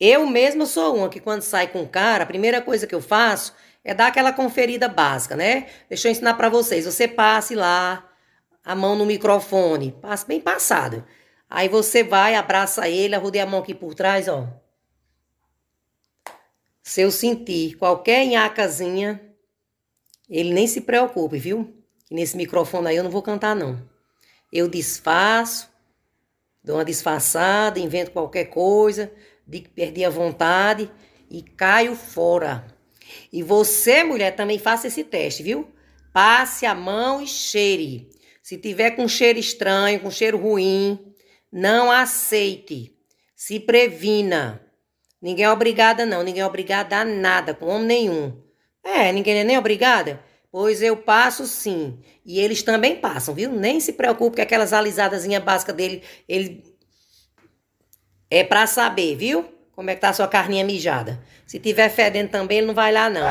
Eu mesma sou uma que quando sai com o cara, a primeira coisa que eu faço é dar aquela conferida básica, né? Deixa eu ensinar para vocês. Você passe lá a mão no microfone, passe bem passado. Aí você vai, abraça ele, arrude a mão aqui por trás, ó. Se eu sentir qualquer nhacazinha, ele nem se preocupe, viu? Que nesse microfone aí eu não vou cantar, não. Eu disfarço, dou uma disfarçada, invento qualquer coisa, de que perdi a vontade e caio fora. E você, mulher, também faça esse teste, viu? Passe a mão e cheire. Se tiver com cheiro estranho, com cheiro ruim, não aceite. Se previna. Ninguém é obrigada, não. Ninguém é obrigada a nada, com homem nenhum. É, ninguém é nem obrigada. Pois eu passo sim. E eles também passam, viu? Nem se preocupe que aquelas alisadazinhas básicas dele, ele é para saber, viu? Como é que tá a sua carninha mijada. Se tiver fedendo também, ele não vai lá não.